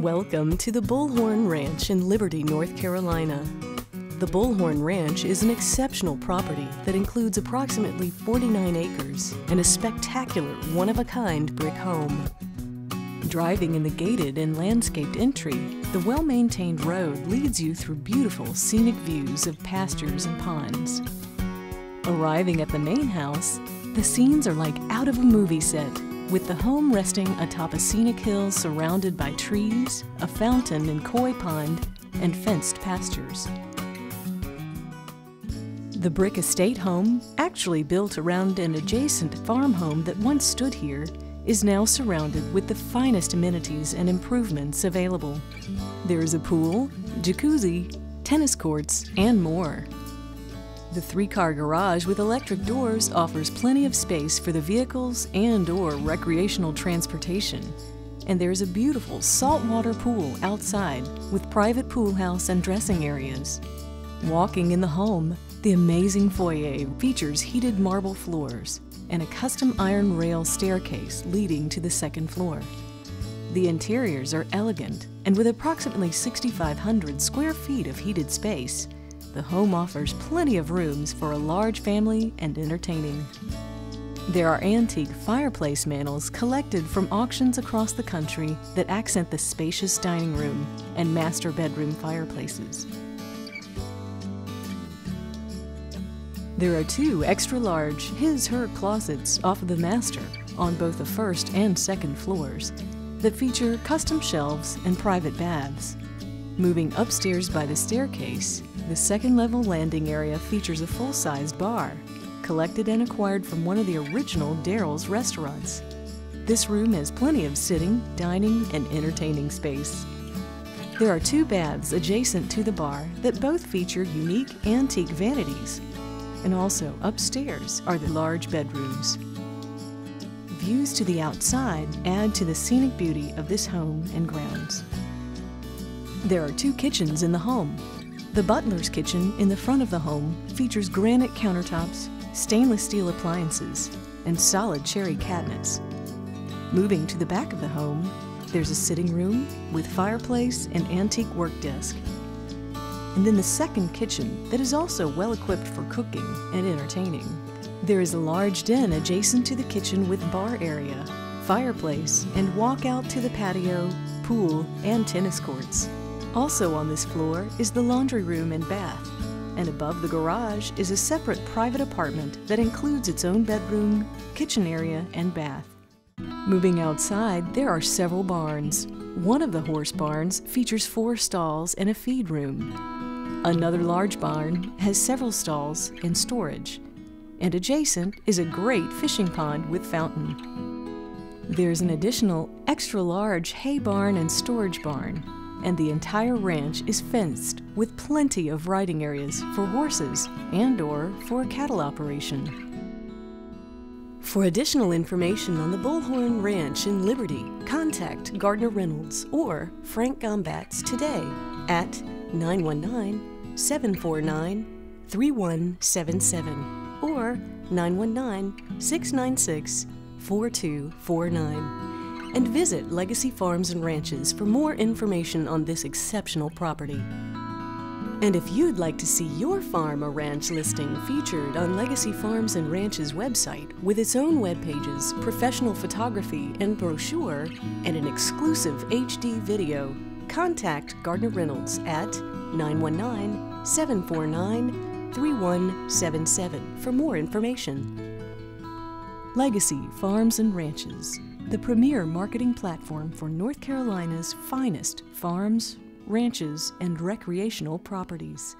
Welcome to the Bullhorn Ranch in Liberty, North Carolina. The Bullhorn Ranch is an exceptional property that includes approximately 49 acres and a spectacular one-of-a-kind brick home. Driving in the gated and landscaped entry, the well-maintained road leads you through beautiful scenic views of pastures and ponds. Arriving at the main house, the scenes are like out of a movie set, with the home resting atop a scenic hill surrounded by trees, a fountain and koi pond, and fenced pastures. The brick estate home, actually built around an adjacent farm home that once stood here, is now surrounded with the finest amenities and improvements available. There is a pool, jacuzzi, tennis courts, and more. The three-car garage with electric doors offers plenty of space for the vehicles and or recreational transportation. And there's a beautiful saltwater pool outside with private pool house and dressing areas. Walking in the home, the amazing foyer features heated marble floors and a custom iron rail staircase leading to the second floor. The interiors are elegant, and with approximately 6,500 square feet of heated space, the home offers plenty of rooms for a large family and entertaining. There are antique fireplace mantels collected from auctions across the country that accent the spacious dining room and master bedroom fireplaces. There are two extra-large his-her closets off of the master on both the first and second floors that feature custom shelves and private baths. Moving upstairs by the staircase, the second level landing area features a full-sized bar, collected and acquired from one of the original Darryl's restaurants. This room has plenty of sitting, dining, and entertaining space. There are two baths adjacent to the bar that both feature unique antique vanities and also upstairs are the large bedrooms. Views to the outside add to the scenic beauty of this home and grounds. There are two kitchens in the home. The butler's kitchen in the front of the home features granite countertops, stainless steel appliances, and solid cherry cabinets. Moving to the back of the home, there's a sitting room with fireplace and antique work desk and then the second kitchen that is also well equipped for cooking and entertaining. There is a large den adjacent to the kitchen with bar area, fireplace, and walk out to the patio, pool, and tennis courts. Also on this floor is the laundry room and bath, and above the garage is a separate private apartment that includes its own bedroom, kitchen area, and bath. Moving outside, there are several barns. One of the horse barns features four stalls and a feed room. Another large barn has several stalls and storage, and adjacent is a great fishing pond with fountain. There's an additional extra large hay barn and storage barn, and the entire ranch is fenced with plenty of riding areas for horses and or for a cattle operation. For additional information on the Bullhorn Ranch in Liberty, contact Gardner Reynolds or Frank Gombatz today at 919 749 3177 or 919 696 4249. And visit Legacy Farms and Ranches for more information on this exceptional property. And if you'd like to see your farm or ranch listing featured on Legacy Farms and Ranches website with its own web pages, professional photography and brochure, and an exclusive HD video, contact Gardner Reynolds at 919 749 3177 for more information. Legacy Farms and Ranches, the premier marketing platform for North Carolina's finest farms, ranches, and recreational properties.